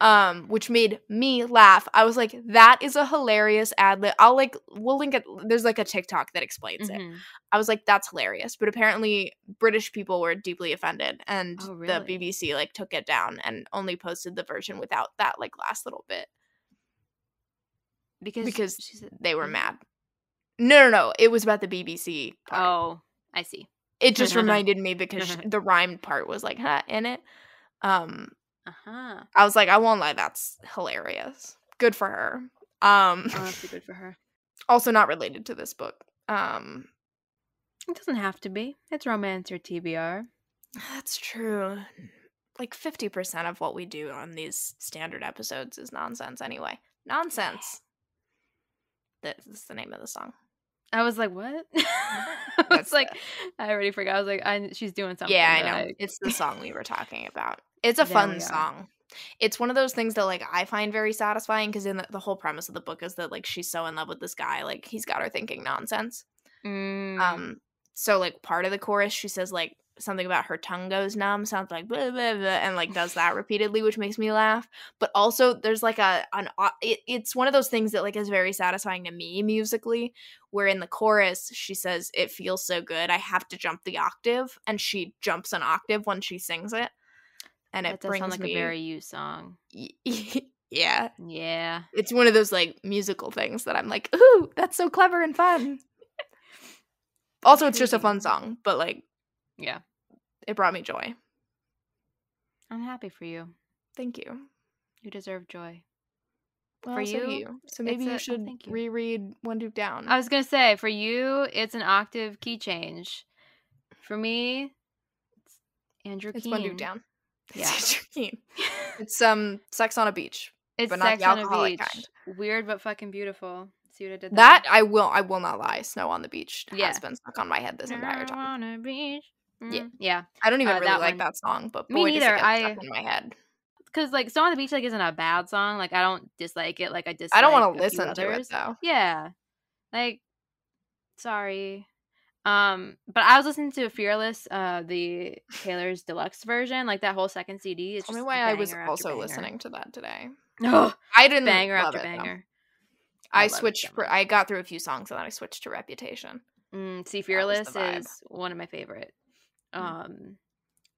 Um, which made me laugh. I was like, that is a hilarious ad lib. I'll like we'll link it. There's like a TikTok that explains it. Mhm. I was like, that's hilarious. But apparently British people were deeply offended and Oh, the? BBC like took it down and only posted the version without that like last little bit. Because Because said, They were Mhm. mad. No, no, no. It was about the BBC part. Oh, I see. It just reminded me because the rhymed part was like, huh, in it. Um, Uh huh. I was like, I won't lie, that's hilarious. Good for her. Um, Oh, good for her. also not related to this book. Um, It doesn't have to be. It's Romance Your TBR. that's true. Like 50% of what we do on these standard episodes is nonsense anyway. Nonsense. That's the name of the song. I was like, what? I was like, I already forgot. I was like, I, she's doing something. yeah, I know. It's the song we were talking about. It's a There fun song. It's one of those things that like I find very satisfying because in the, the whole premise of the book is that like she's so in love with this guy, like he's got her thinking nonsense. Mm, Um, so like part of the chorus, she says like something about her tongue goes numb, sounds like blah, blah, blah, and like does that repeatedly, which makes me laugh. But also there's like a an it, it's one of those things that like is very satisfying to me musically, where in the chorus she says it feels so good, I have to jump the octave, and she jumps an octave when she sings it, and it does brings sound like me a very you song. yeah. Yeah. It's one of those like musical things that I'm like, ooh, that's so clever and fun. also, it's just a fun song, but like Yeah. it brought me joy. I'm happy for you. Thank you. You deserve joy. Well, For so you, do you. So maybe you a- oh, should you. reread One Duke Down. I was gonna say for you, it's an octave key change. For me, it's Andrew it's Keene. One Duke Down. Yeah. It's Andrew Keene. It's um Sex on a Beach. It's but not Sex on a Beach. kind. Weird but fucking beautiful. See what I did there? That I will I will not lie. Snow on the Beach Yeah. has been stuck on my head this entire time. on a beach. Yeah. Mm, yeah. I don't even Uh, really that like one. that song, but Me boy, neither. I- in my head. Because like "Song on the Beach" like isn't a bad song. Like I don't dislike it. Like I dislike. I don't want to listen to it though. Yeah. Like, sorry. Um, but I was listening to Fearless, uh, the Taylor's deluxe version, like that whole second CD. It's Tell me why I was also banger. listening to that today. No, I didn't banger after it, though. banger. I, it so switched. for. I got through a few songs and then I switched to Reputation. Mm, see, Fearless is one of my favorite. Mm. Um,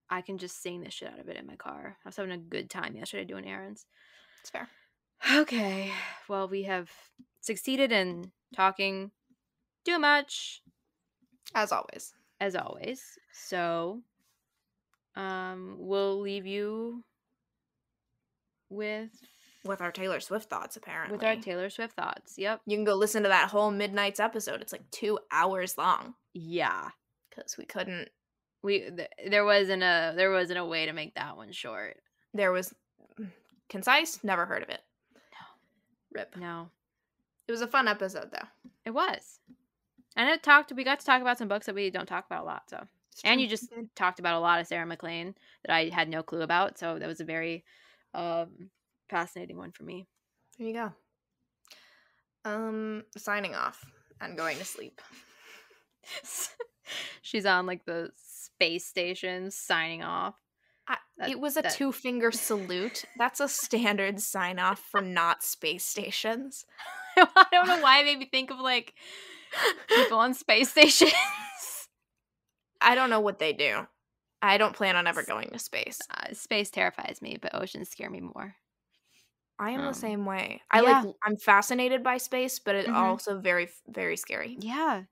I can just sing the shit out of it in my car. I was having a good time yesterday doing errands. It's fair. Okay, well, we have succeeded in talking too much As always. as always. So, um, we'll leave you with With our Taylor Swift thoughts, apparently. with our Taylor Swift thoughts. Yep. you can go listen to that whole Midnights episode. It's like two hours long Yeah. because we couldn't. We th- there wasn't a there wasn't a way to make that one short. There was concise. Never heard of it. No. Rip. No. It was a fun episode though. It was. And it talked we got to talk about some books that we don't talk about a lot, so and you just did. talked about a lot of Sarah MacLean that I had no clue about, so that was a very um fascinating one for me. There you go. Um, signing off and going to sleep. She's on like the space station signing off. I, That- it was a that- two finger salute. That's a standard sign off for not space stations. I don't know why it made me think of like people on space stations. I don't know what they do. I don't plan on ever going to space. Uh, space terrifies me, but oceans scare me more. I am Um, the same way. I yeah. like I'm fascinated by space, but it's Mhm. also very very scary. Yeah.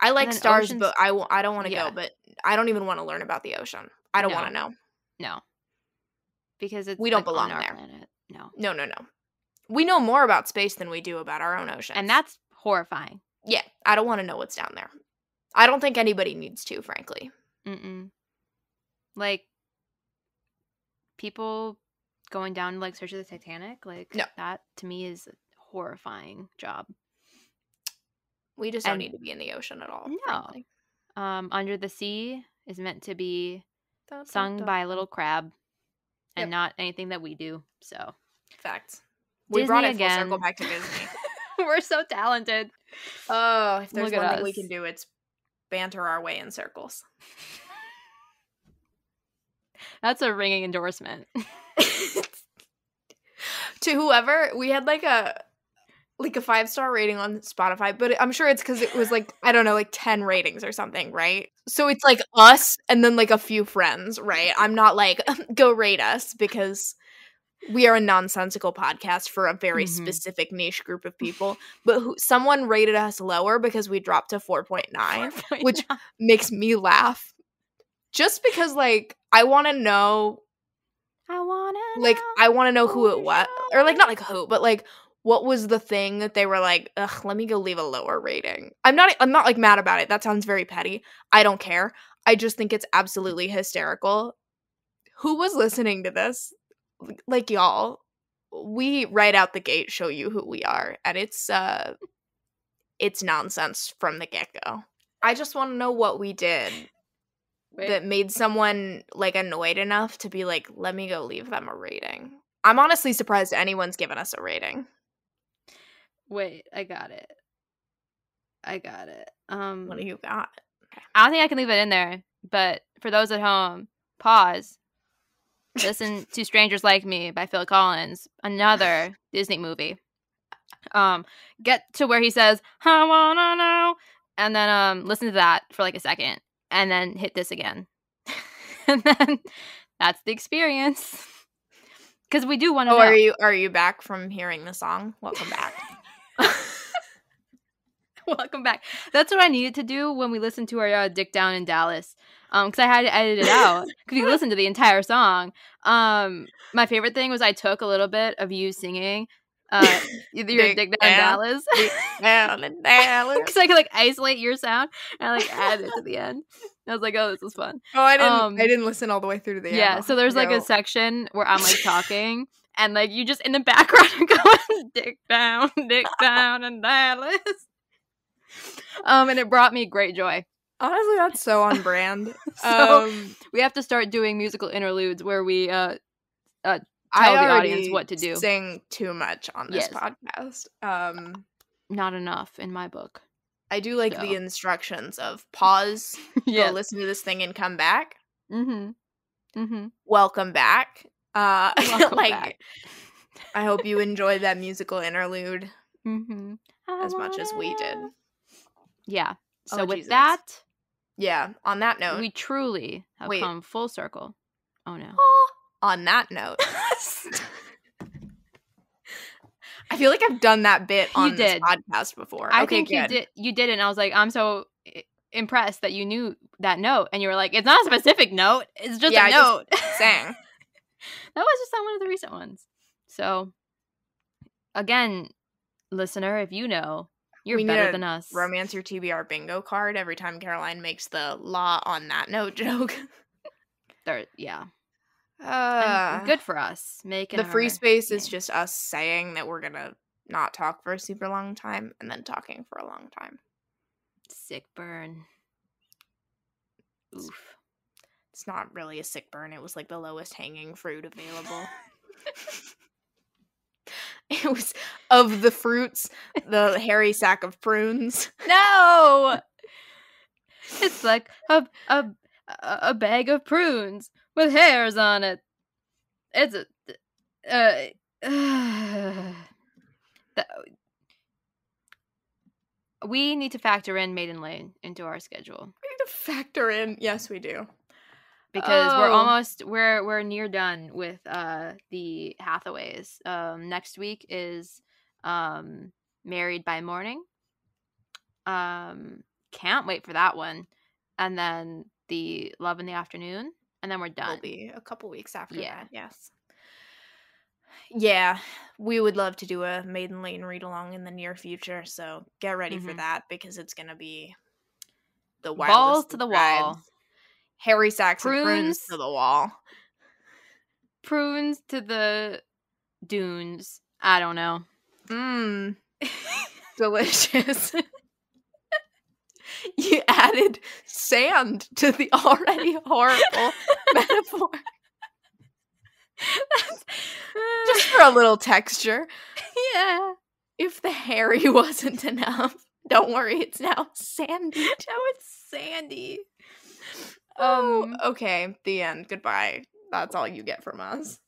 I like stars, oceans- but I w- I don't want to Yeah. go. But I don't even want to learn about the ocean. I don't No. want to know. No. Because it's We don't like, on belong our there. planet. No. No, no, no. We know more about space than we do about our own ocean. And that's horrifying. Yeah, I don't want to know what's down there. I don't think anybody needs to, frankly. Mm-mm. Like people going down to like search of the Titanic, like No. that to me is a horrifying job. We just don't need to be in the ocean at all. No. Um, Under the Sea is meant to be Dun, sung dun. by a little crab and Yep. not anything that we do. So Facts. We brought it Disney full circle again. back to Disney. We're so talented. Oh, if there's Look one thing we can do, it's banter our way in circles. That's a ringing endorsement. to whoever we had like a like a five star rating on Spotify, but I'm sure it's because it was like I don't know, like ten ratings or something, right? So it's like us and then like a few friends, right? I'm not like go rate us because we are a nonsensical podcast for a very Mhm. specific niche group of people. But who, someone rated us lower because we dropped to four point nine, which makes me laugh. Just because, like, I want to know I wanna like I want to know who who it was, or like not like who, but like what was the thing that they were like, ugh, let me go leave a lower rating. I'm not, I'm not like mad about it. That sounds very petty. I don't care. I just think it's absolutely hysterical. Who was listening to this? Like y'all, we right out the gate show you who we are, and it's uh, it's nonsense from the get go. I just want to know what we did Wait, that made someone like annoyed enough to be like, let me go leave them a rating. I'm honestly surprised anyone's given us a rating. wait, I got it. I got it. Um What do you got? I don't think I can leave it in there, but for those at home, pause. Listen to Strangers Like Me by Phil Collins, another Disney movie. Um, get to where he says, I wanna know, and then um listen to that for like a second, and then hit this again. and then that's the experience. Because we do want to Oh, know. are you are you back from hearing the song? Welcome back. Welcome back. That's what I needed to do when we listened to our uh, Dick Down in Dallas. Um, because I had to edit it out because you listened to the entire song. Um, my favorite thing was I took a little bit of you singing, uh, your Dick Dick, Down in Down, Dallas, Down in Dallas. because I could like isolate your sound and I like added it to the end. I was like, oh, this is fun. Oh, I didn't. Um, I didn't listen all the way through to the end. Yeah. So there's like a section where I'm like talking. And like you just in the background are going dick down, dick down, and Dallas. Um, and it brought me great joy. Honestly, that's so on brand. So um, we have to start doing musical interludes where we uh I tell the audience what to do. Sing too much on this Yes. podcast. Um, not enough in my book. I do like So. the instructions of pause, yeah. go listen to this thing, and come back. Mm-hmm. Mm-hmm. Welcome back. Uh, Welcome like, back. I hope you enjoyed that musical interlude Mm-hmm. as much as we did. Yeah. So Oh, with Jesus. that, Yeah. On that note, we truly have Wait. come full circle. Oh no. on that note, I feel like I've done that bit You on this did. podcast before. I okay, think you did you did it and I was like, I'm so eh, impressed that you knew that note and you were like, it's not a specific note, it's just Yeah, a I just note. Sang. that was just on one of the recent ones. So again, listener, if you know, you're We better than us. Romance your TBR bingo card every time Caroline makes the law on that note joke. There- yeah. Uh, good for us. Making the free space is just us saying that we're gonna not talk for a super long time and then talking for a long time. sick burn. Oof. It's not really a sick burn. It was like the lowest hanging fruit available. it was of the fruits, the hairy sack of prunes. No. It's like a a a bag of prunes with hairs on it. It's a uh, that, we need to factor in Maiden Lane into our schedule We need to factor in. Yes, we do. Because we're Oh. almost we're we're near done with uh the Hathaways. Um next week is um Married by Morning. Um can't wait for that one. And then the Love in the Afternoon and then we're Will done. be a couple weeks after Yeah. that. Yes. Yeah, we would love to do a Maiden Lane read along in the near future. So get ready for Mhm. that because it's gonna be the Balls to the wall. Harry sacks prunes Prunes. to the wall. Prunes to the dunes. I don't know. Mmm, delicious. you added sand to the already horrible metaphor just for a little texture. yeah. if the hairy wasn't enough, don't worry, it's now Sandy. Now it's Sandy. Um, Um, okay, the end. Goodbye. That's all you get from us.